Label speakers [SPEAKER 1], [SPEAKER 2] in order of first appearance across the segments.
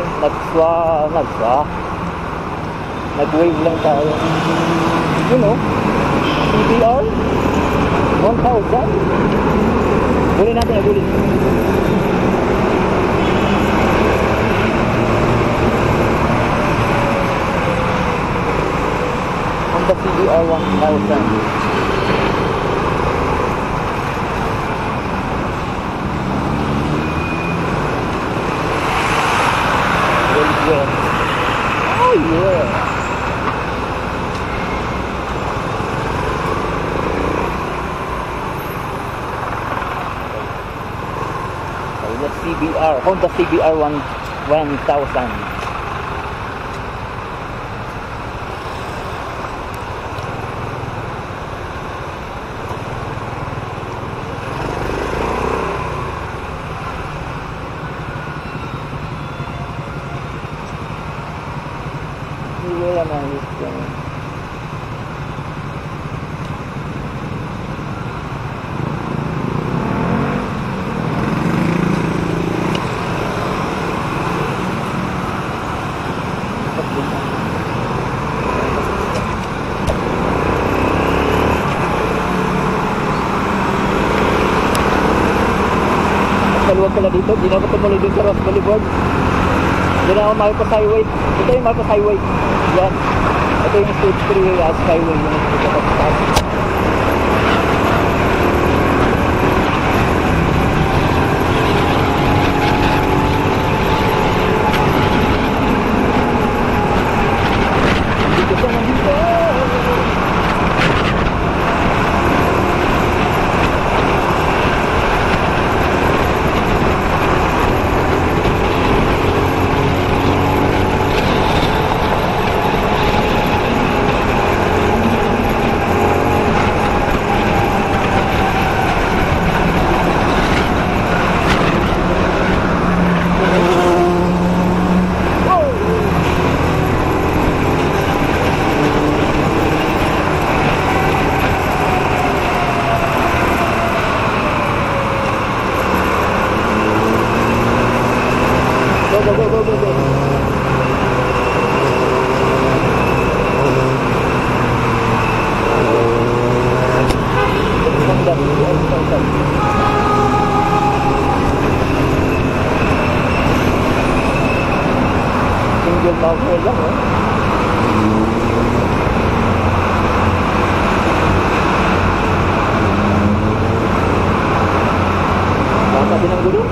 [SPEAKER 1] Okay, nagswa, nagswa. Nag-wave lang tayo. Yun o, PBR, 1,000. Huli natin, huli. Honda CBR 1000. Honda CBR 1 1000. Wala na yung Kaluwag pala dito, di na ako tumuloy dun sa Ross Boulevard. Doon ako Marcos Highway. Ito yung Marcos Highway. Yan. Ito yung Stage 3 as Highway. Yung ito sa taas. Dito siya nandito. Go, Bangka Pinang Gunung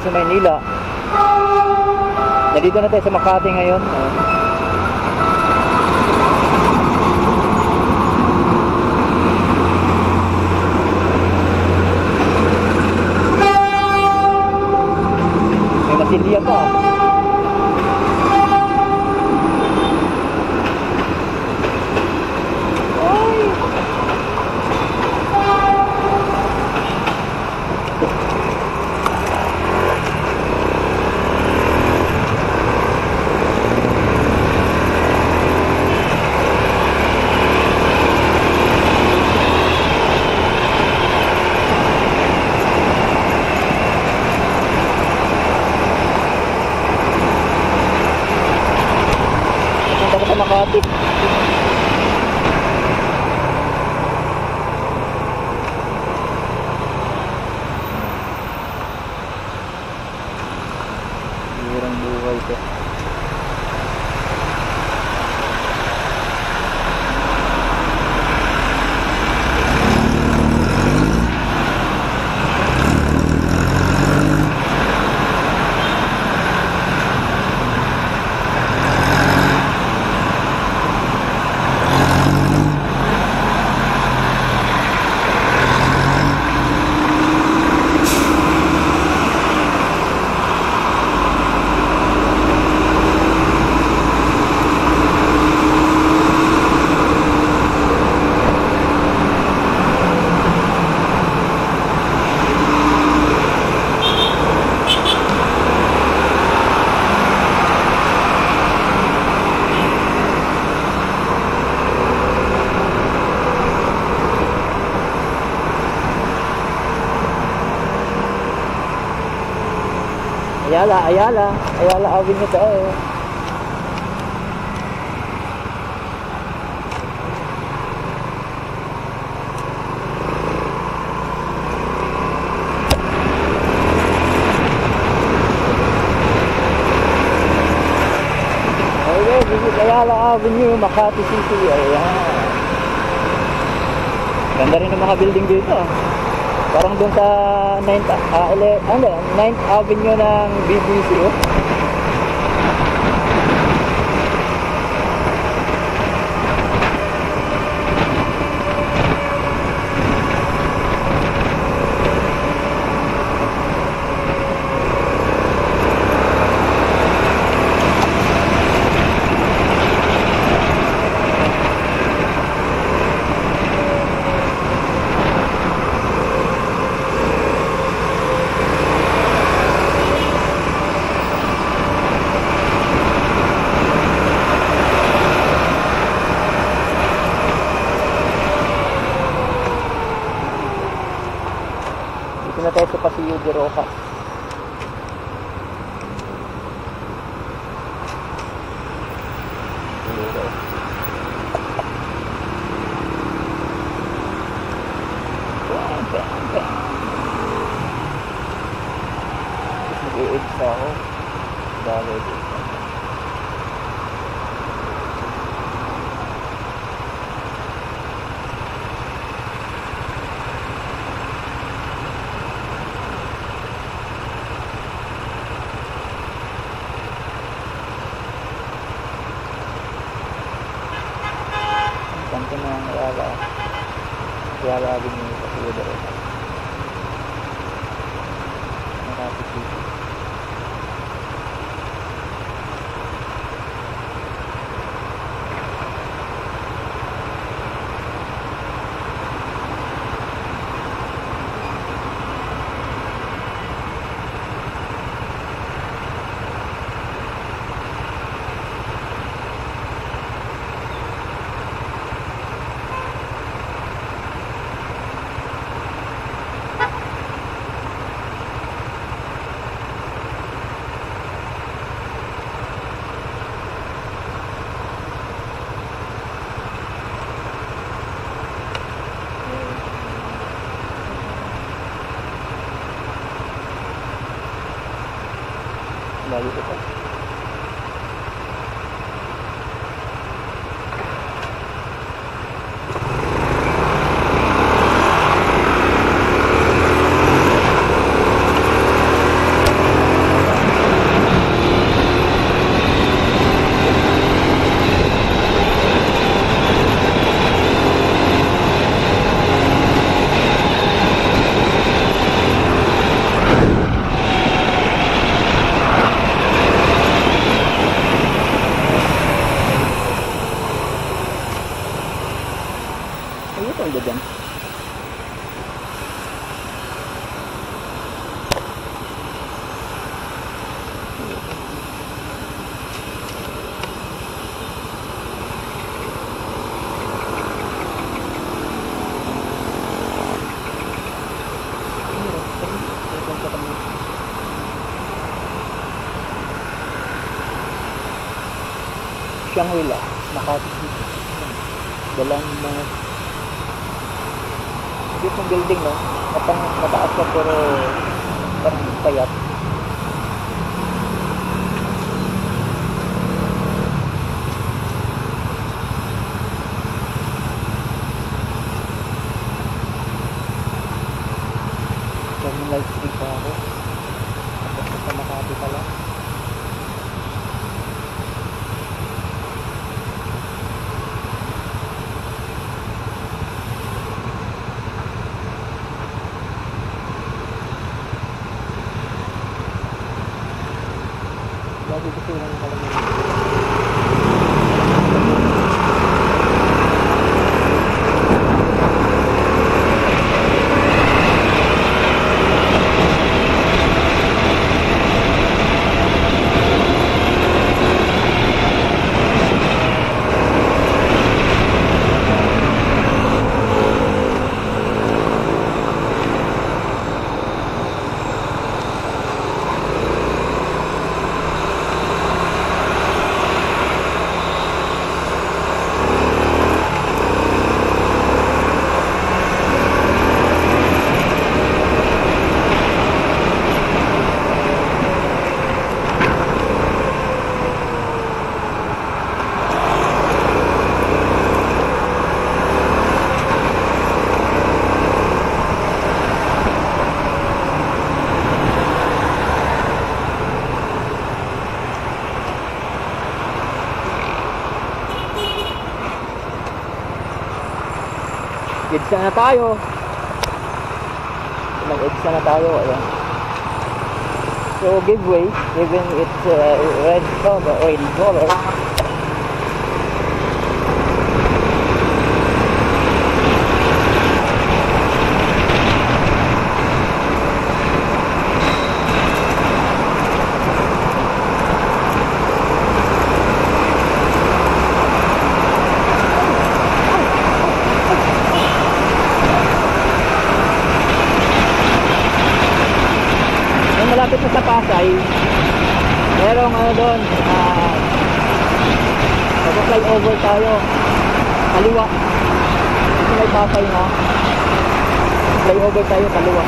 [SPEAKER 1] sa Maynila. Nandito na tayo sa Makati ngayon. Ayan. Ayala, Ayala. Ayala Avenue tayo. This is Ayala Avenue, Makati City. Ayan. Ganda rin ng mga building dito. Parang doon sa 9th, ah, ele, ano, 9th Avenue ng BBC. Oh. Dito na tayo sa Pasillo de Rojas. Mag-i-edge ako. Bagay dito. Kanto na ang Ayala. Ayala Lalo ko pa. Shangri-La, Makati City. Dalang mga yung building, no? Matang, mataas siya pero parang payat. Terminal 3 pa ako. Tapos sa Makati pala. Lagi kasi lang kalaman. EDSA na tayo. Nag-EDSA na tayo. Ayan. So, give way. Even it's uh, red color, red color. Yung malapit na sa Pasay, merong ano doon, uh, mag-fly over tayo. Kaliwa. Kasi may Pasay na. Fly over tayo kaliwa.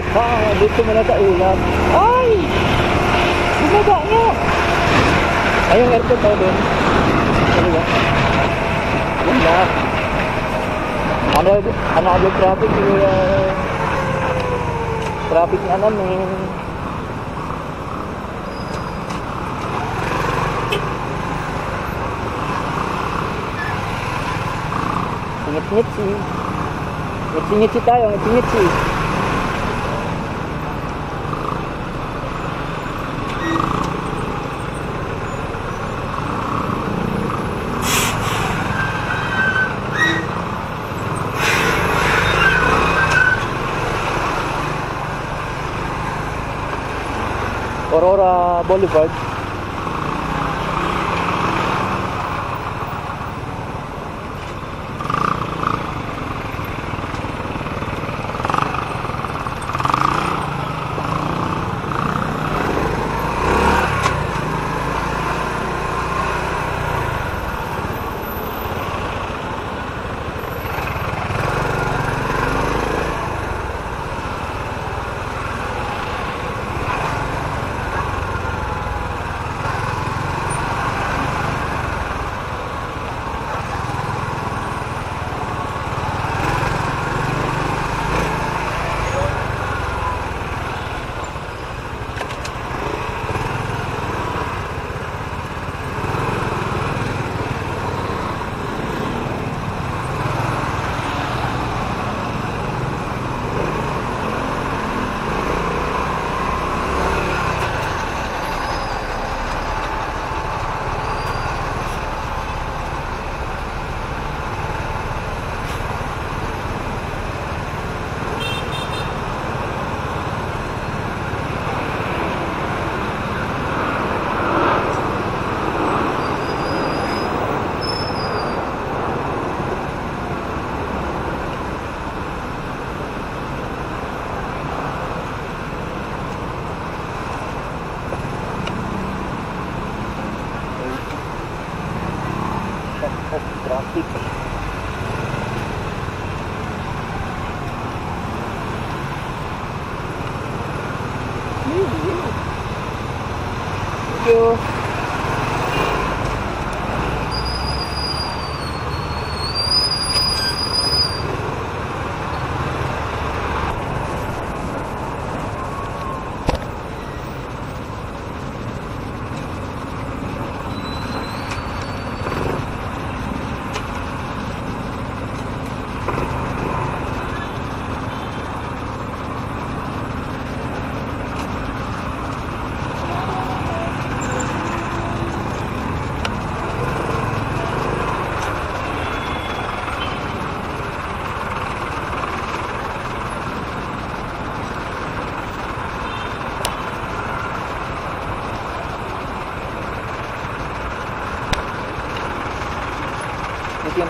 [SPEAKER 1] Mga kaulap ha. Diretso mo na sa ulap. Ay! Bumaba nga. Ay, yung airport daw doon. Kaliwa. Yun na. Ano, another traffic. Uh, traffic na namin. Ngit-ngitsi. Ngitsi-ngitsi tayo, ngitsi-ngitsi. Aurora Boulevard.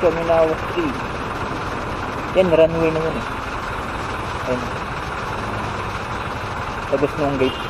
[SPEAKER 1] Ito yung Terminal 3. Yan, runway na yun eh. Ayun. Labas nung gate.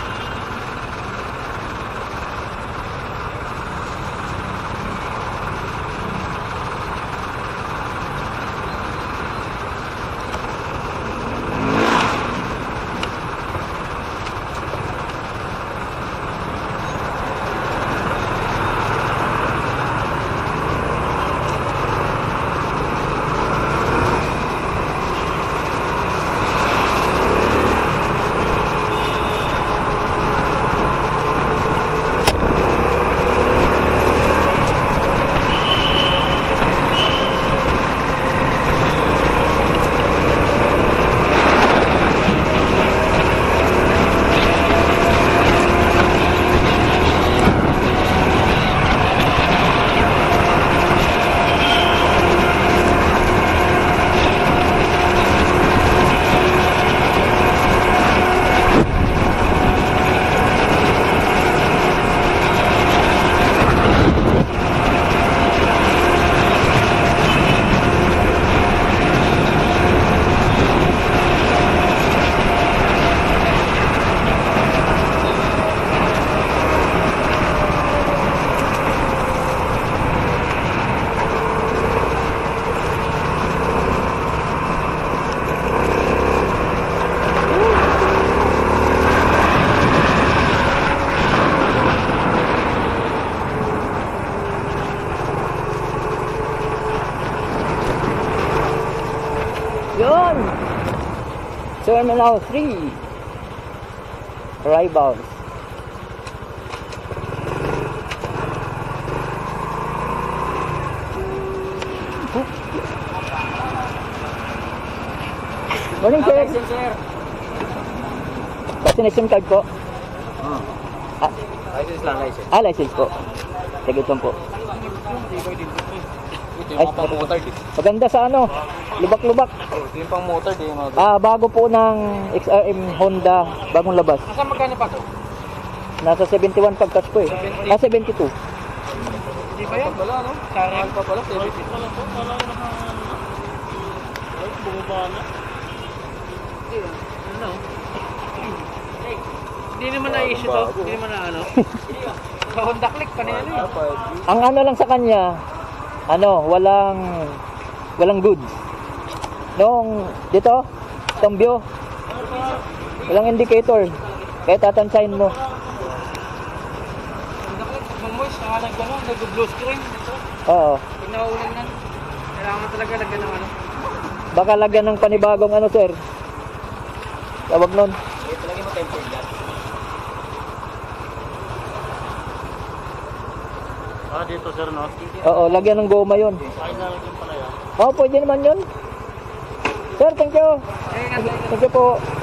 [SPEAKER 1] Terminal 3. Arrivals. Morning, sir.
[SPEAKER 2] sir.
[SPEAKER 1] Vaccination card po. Ah,
[SPEAKER 2] License lang, license.
[SPEAKER 1] ah license po. Sige ito po. Ay. Maganda sa ano, lubak-lubak.
[SPEAKER 2] Yung pang motor, di. Mga...
[SPEAKER 1] Ah, bago po ng XRM Honda, bagong labas.
[SPEAKER 2] Asa magkano pa to?
[SPEAKER 1] Nasa 71 pagkas po eh. Ah, 72.
[SPEAKER 2] Hindi ba yan? Pala, no? Sarang pa pala, 70.
[SPEAKER 3] Ano? Hindi naman na-issue to. Hindi naman na ano. Sa Honda Click pa na yan eh.
[SPEAKER 1] Ang ano lang sa kanya, ano, walang walang goods. Nung dito, cambio, walang indicator. Kaya tatansayin mo.
[SPEAKER 3] Pag moist, saka nag-ano, nag-blue screen. Ito,
[SPEAKER 1] Oo.
[SPEAKER 3] kailangan mo talaga lagyan ng ano.
[SPEAKER 1] Baka lagyan ng panibagong ano, sir. Tawag nun.
[SPEAKER 2] Ito lagi mo tempered.
[SPEAKER 3] Ah, dito sir, no?
[SPEAKER 1] Oo, lagyan ng goma yun.
[SPEAKER 3] Ay, nalagyan pala yan.
[SPEAKER 1] Oo, pwede naman yun. Sir, thank you. Thank you po.